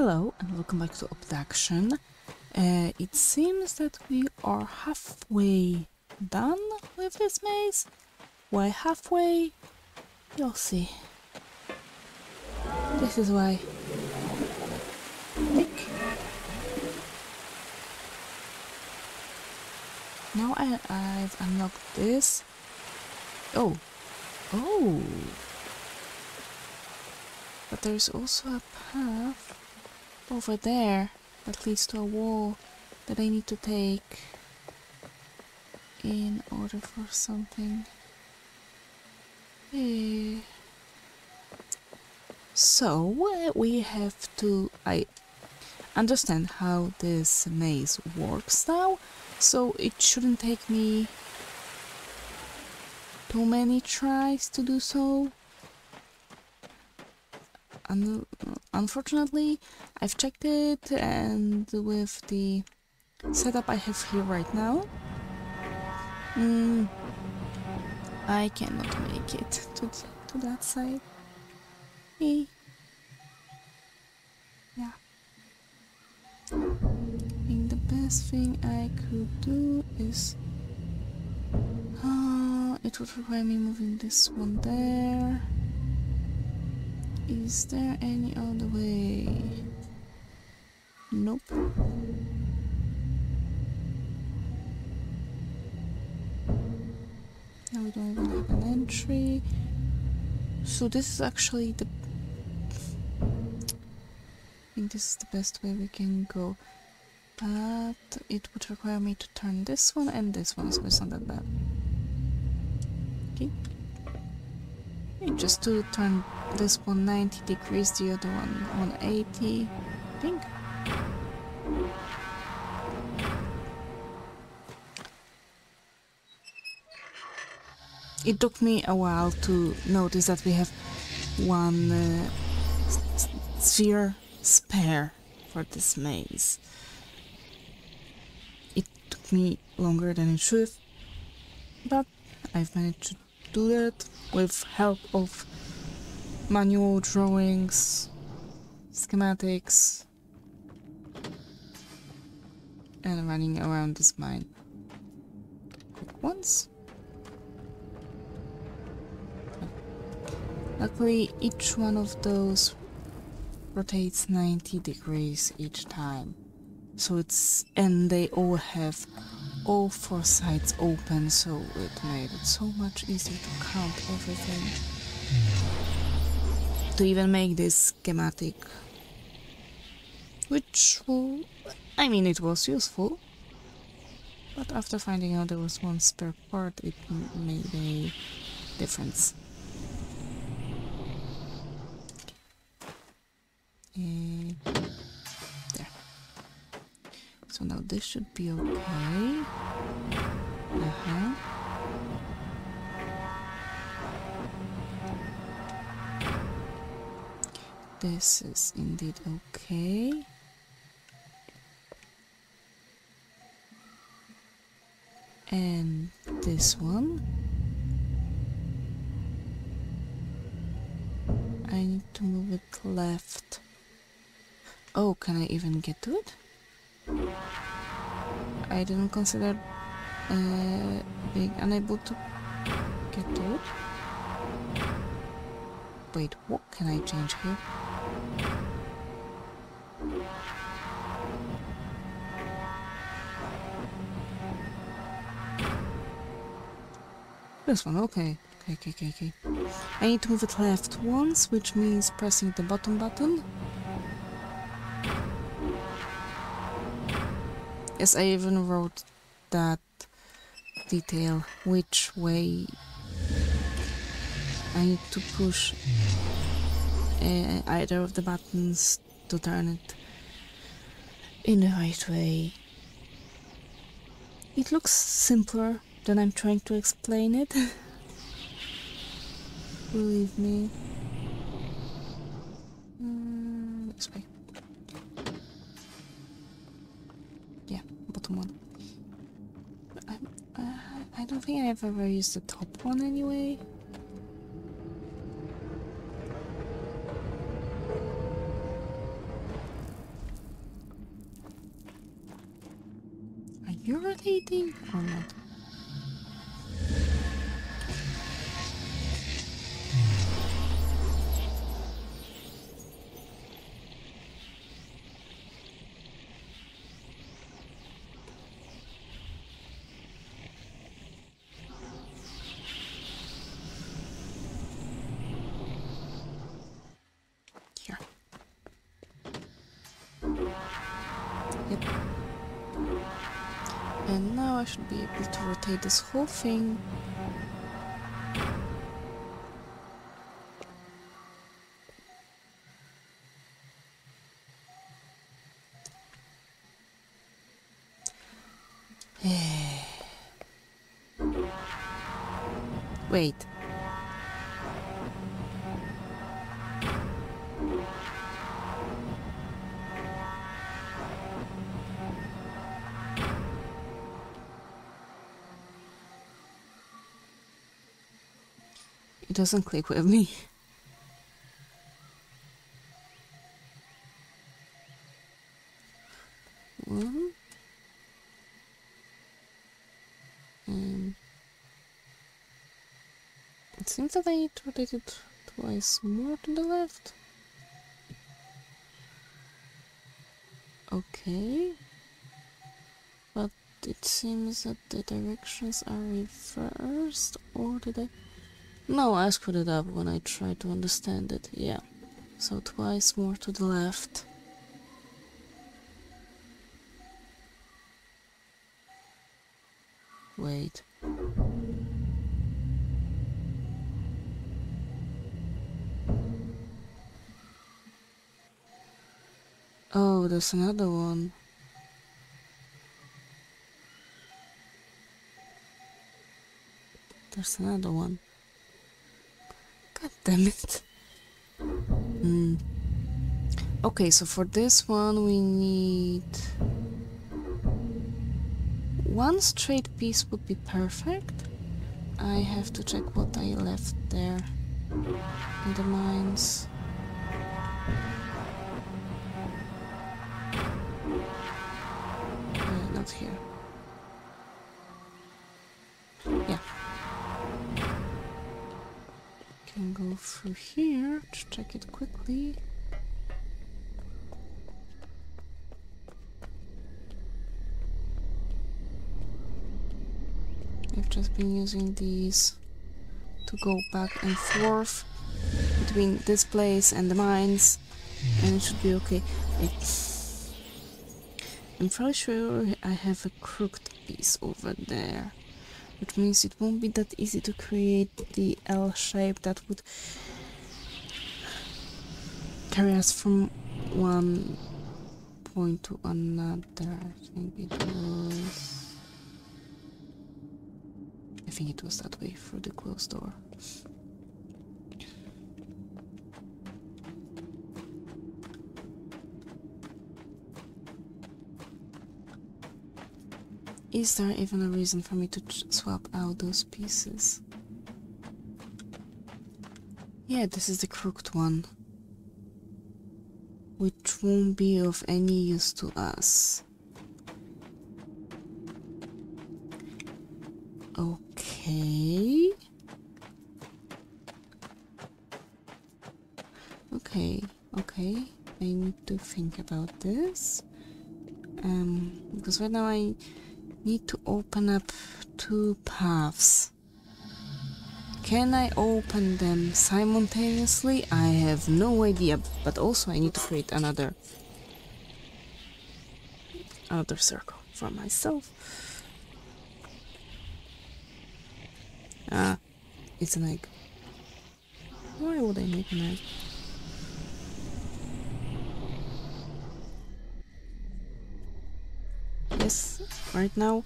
Hello and welcome back to Obduction. Uh, it seems that we are halfway done with this maze. Why halfway? You'll see. This is why. Tick. Now I, I've unlocked this. Oh. Oh. But there's also a path over there that leads to a wall that I need to take in order for something. Eh. So we have to. I understand how this maze works now, so it shouldn't take me too many tries to do so. Un unfortunately, I've checked it and with the setup I have here right now, mm, I cannot make it to, to that side. Eh. Yeah. I think the best thing I could do is... Uh, it would require me moving this one there. Is there any other way? Nope. Now we don't even have an entry. So this is actually the... I think this is the best way we can go. But it would require me to turn this one and this one, so it's not that bad. Okay. Just to turn this one 90 degrees, the other one 180, I think. It took me a while to notice that we have one uh, sphere spare for this maze. It took me longer than it should, but I've managed to do that with help of manual drawings, schematics, and running around this mine. Quick once. Luckily, each one of those rotates 90 degrees each time. So it's, and they all have all four sides open, so it made it so much easier to count everything. Hmm. To even make this schematic. Which, I mean, it was useful. But after finding out there was one spare part, it made a difference. There. So now this should be okay. Uh-huh. This is indeed okay. And this one. I need to move it left. Oh, can I even get to it? I didn't consider uh, being unable to get to it. Wait, what can I change here? This one, okay. Okay, okay, okay, okay. I need to move it left once, which means pressing the bottom button. Yes, I even wrote that detail, which way I need to push uh, either of the buttons to turn it in the right way. It looks simpler than I'm trying to explain it. Believe me. Mm, this way. think I've ever used the top one anyway. Are you rotating or oh, not? Should be able to rotate this whole thing. Wait. Doesn't click with me. One. Um, it seems that I need to rotate it twice more to the left. Okay. But it seems that the directions are reversed, or did I? No, I screwed it up when I tried to understand it. Yeah. So twice more to the left. Wait. Oh, there's another one. There's another one. God damn it. Hmm. Okay, so for this one we need... One straight piece would be perfect. I have to check what I left there in the mines. Uh, not here. Go through here to check it quickly. I've just been using these to go back and forth between this place and the mines and it should be okay. It's I'm fairly sure I have a crooked piece over there which means it won't be that easy to create the L shape that would carry us from one point to another. I think it was. I think it was that way through the closed door. Is there even a reason for me to swap out those pieces? Yeah, this is the crooked one. Which won't be of any use to us. Okay. Okay, okay. I need to think about this. Um, because right now I need to open up two paths. Can I open them simultaneously? I have no idea, but also I need to create another another circle for myself. Ah, it's an egg. Why would I make an egg? Yes, right now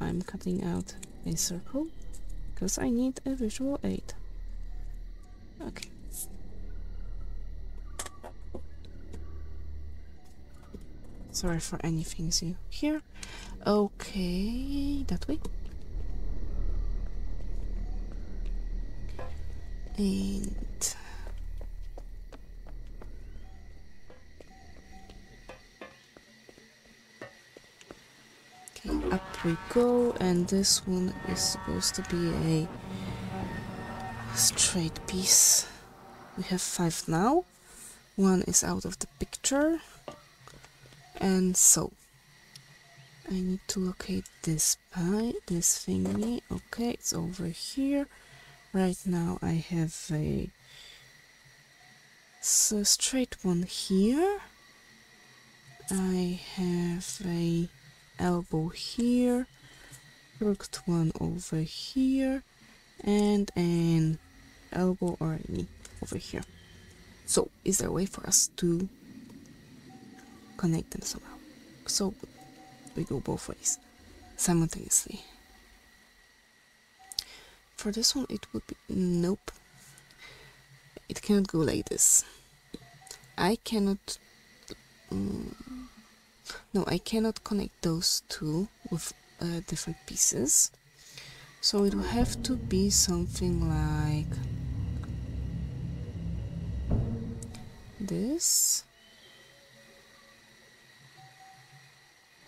I'm cutting out a circle because I need a visual aid. Okay. Sorry for anything you hear. Okay, that way. And up we go, and this one is supposed to be a straight piece. We have five now. One is out of the picture. And so, I need to locate this pie, this thingy. Okay, it's over here. Right now I have a straight one here. I have a elbow here, crooked one over here, and an elbow or knee over here. So, is there a way for us to connect them somehow? So, we go both ways simultaneously. For this one, it would be nope. It cannot go like this. I cannot. Um, no, I cannot connect those two with uh, different pieces. So it will have to be something like this.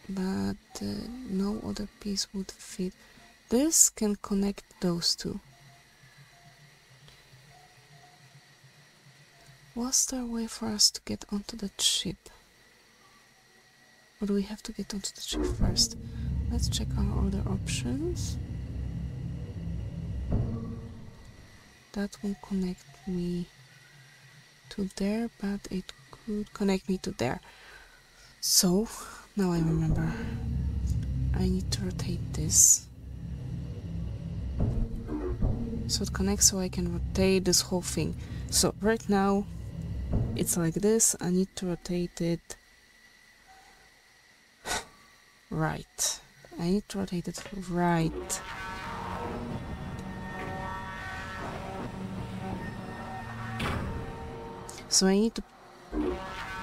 But uh, no other piece would fit. This can connect those two. Was there a way for us to get onto the ship? Do we have to get onto the ship first? Let's check our other options. That won't connect me to there, but it could connect me to there. So, now I remember. I need to rotate this. So it connects so I can rotate this whole thing. So right now it's like this. I need to rotate it right. I need to rotate it right. So I need to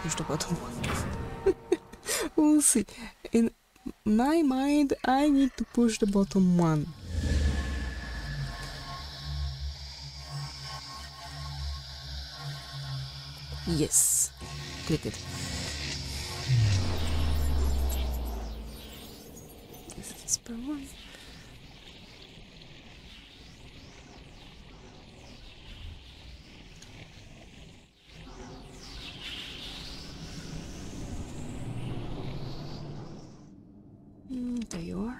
push the bottom one. we'll see. In my mind, I need to push the bottom one. Yes. Click it. This is per one. Mm, there you are.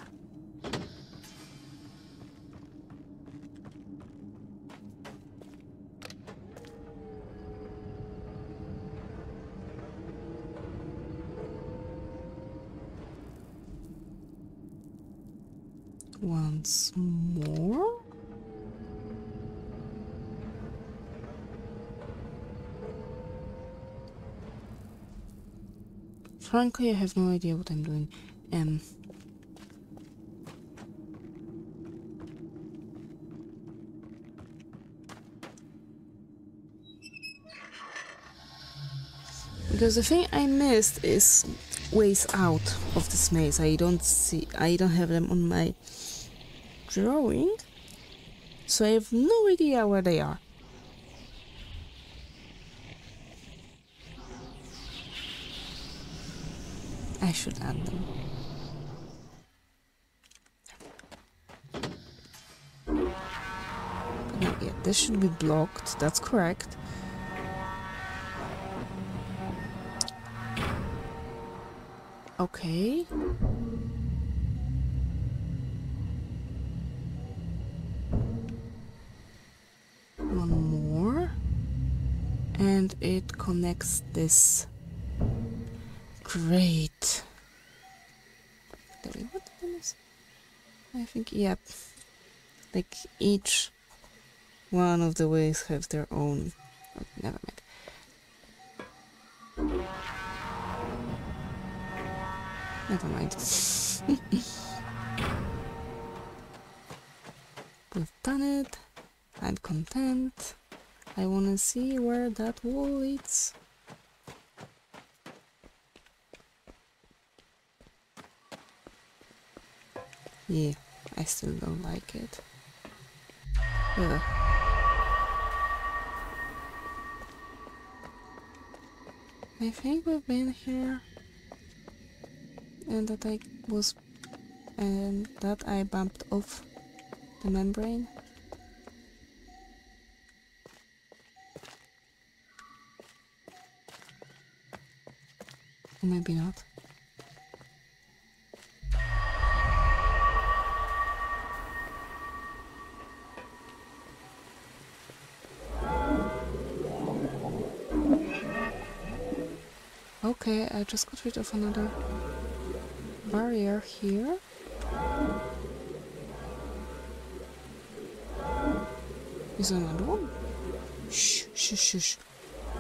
Once more. Frankly, I have no idea what I'm doing. Um, because the thing I missed is ways out of this maze. I don't see, I don't have them on my drawing, so I have no idea where they are. Should add them. No, yeah, this should be blocked, that's correct. Okay. One more. And it connects this. Great. I think, yep. Like each one of the ways have their own. Oh, never mind. Never mind. We've done it. I'm content. I wanna see where that wall leads. Yeah, I still don't like it. Ugh. I think we've been here and that I was and that I bumped off the membrane. Maybe not. I just got rid of another barrier here. Is there another one? Shh, shh, shh, shh.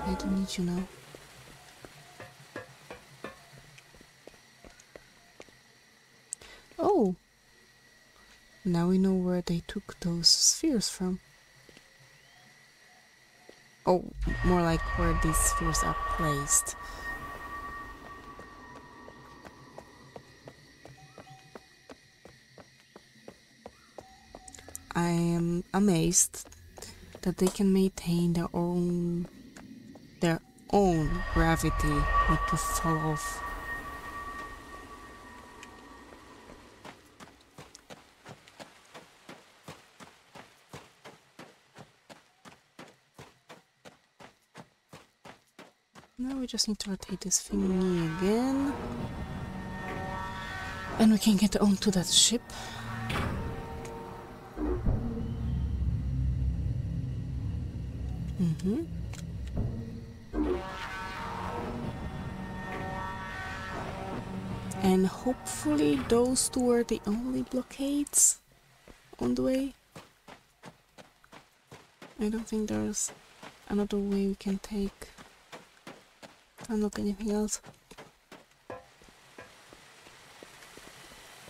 I don't need you now. Oh! Now we know where they took those spheres from. Oh, more like where these spheres are placed. Amazed that they can maintain their own their own gravity not to fall off. Now we just need to rotate this thingy again. And we can get onto that ship. Mm-hmm. And hopefully those two are the only blockades on the way. I don't think there's another way we can take unlock anything else.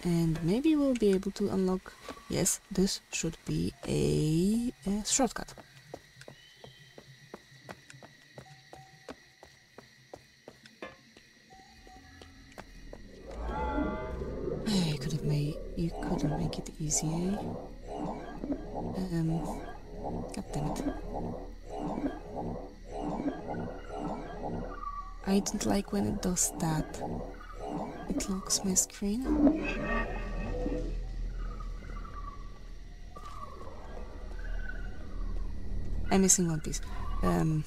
And maybe we'll be able to unlock... Yes, this should be a, a shortcut. Easy? Um God damn it. I don't like when it does that. It locks my screen. I'm missing one piece. Um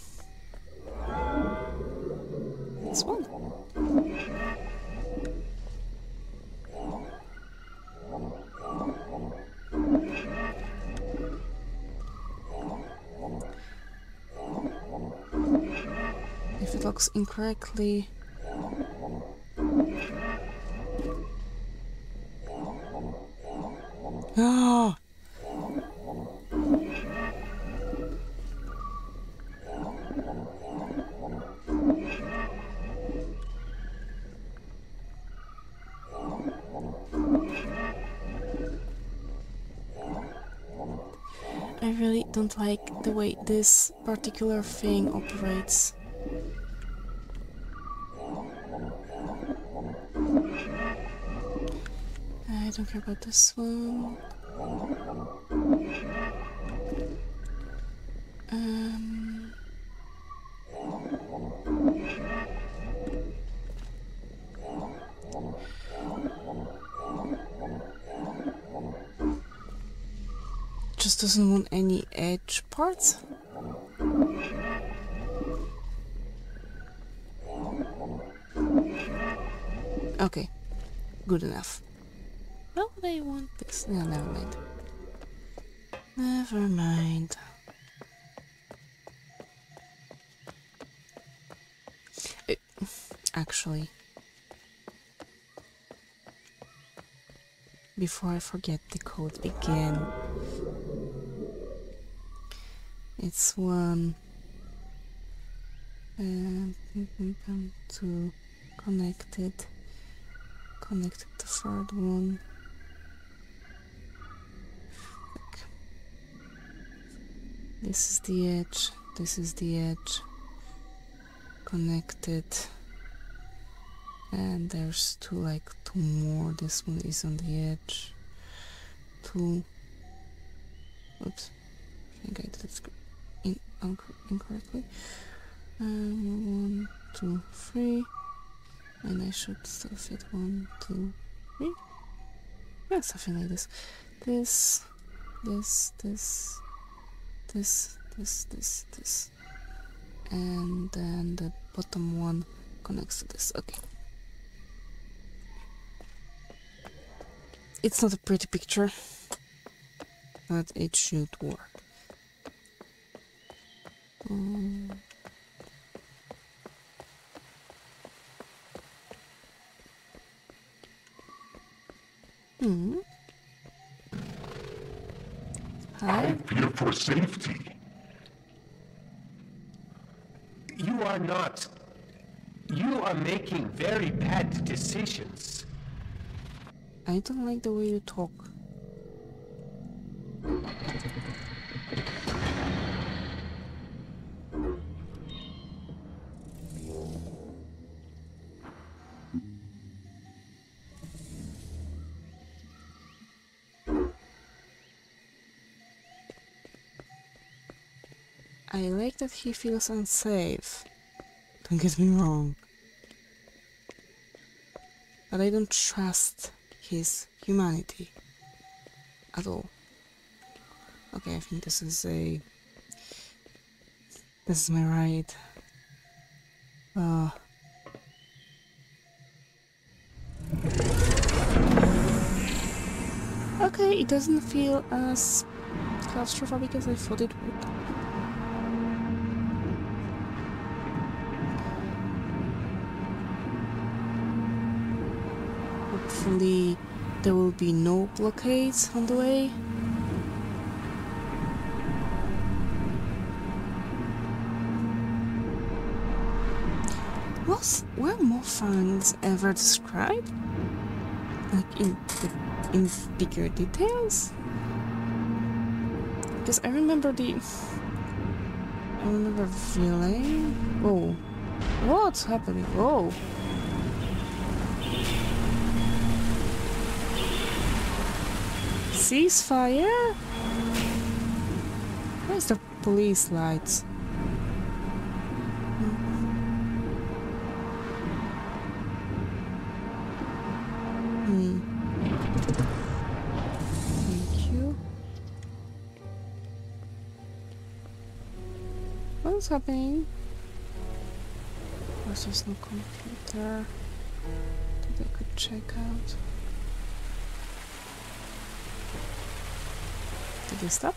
incorrectly. Ah! I really don't like the way this particular thing operates. I don't care about this one. Um, just doesn't want any edge parts. Okay, good enough. Well, they want this. No, never mind. Never mind. It, actually, before I forget the code again, it's one um, to connected, it, connect the third one. This is the edge, this is the edge, connected, and there's two like two more. This one is on the edge. Two. Oops, I think I did it in, incorrectly. Um, one, two, three, and I should still fit one, two, three. Yeah, something like this. This, this, this, this, this, this, this. And then the bottom one connects to this. Okay. It's not a pretty picture, but it should work. Mm. Hmm. I'm here for safety. You are not. You are making very bad decisions. I don't like the way you talk. That he feels unsafe. Don't get me wrong. But I don't trust his humanity at all. Okay, I think this is a. This is my ride. Uh. Okay, it doesn't feel as claustrophobic as I thought it would. Hopefully, there will be no blockades on the way. Was were Mofangs ever described? Like in in bigger details? Because I remember the I remember Villein. Whoa. What's happening? Whoa. Ceasefire? Where's the police lights? Hmm. Thank you. What's happening? There's just no computer that I could check out. You stop?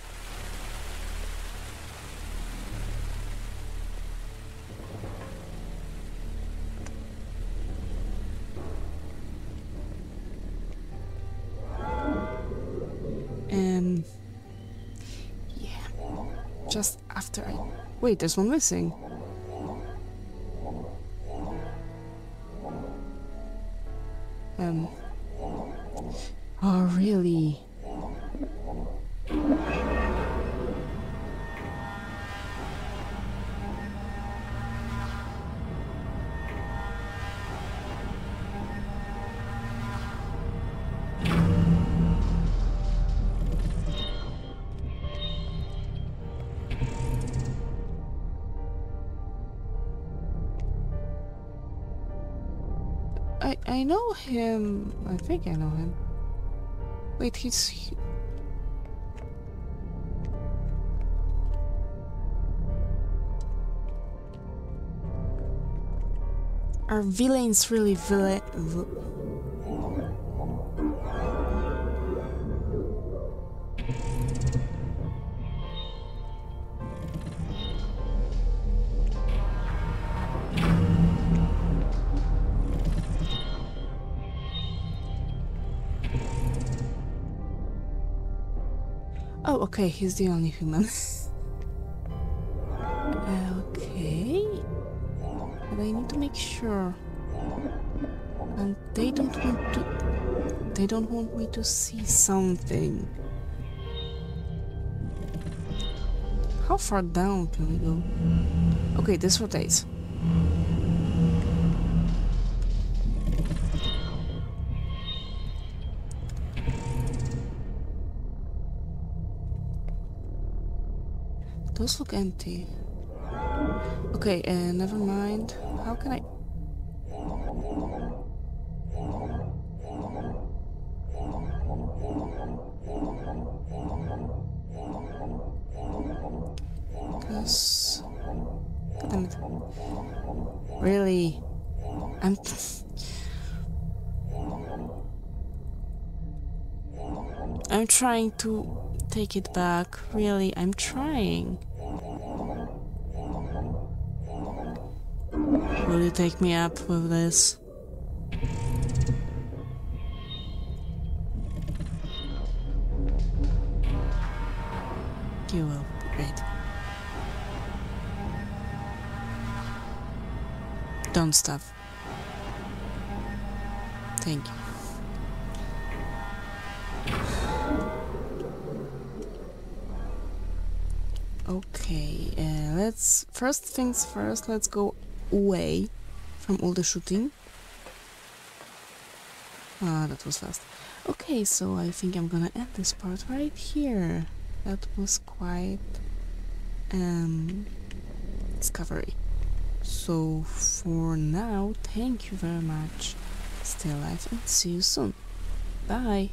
Um. Yeah. Just after I. Wait, there's one missing. Um. Oh, really? I know him. I think I know him. Wait, he's. he- Are Villeins really Villein? Okay, he's the only human. okay. But I need to make sure. And they don't want to. They don't want me to see something. How far down can we go? Okay, this rotates. Those look empty. Okay, uh, never mind. How can I... Cause... Really? I'm... I'm trying to take it back. Really, I'm trying. You take me up with this? You will. Great. Don't stop. Thank you. Okay, uh, let's first things first. Let's go away from all the shooting. Ah, that was fast. Okay, so I think I'm gonna end this part right here. That was quite um discovery. So for now, thank you very much. Stay alive and see you soon. Bye.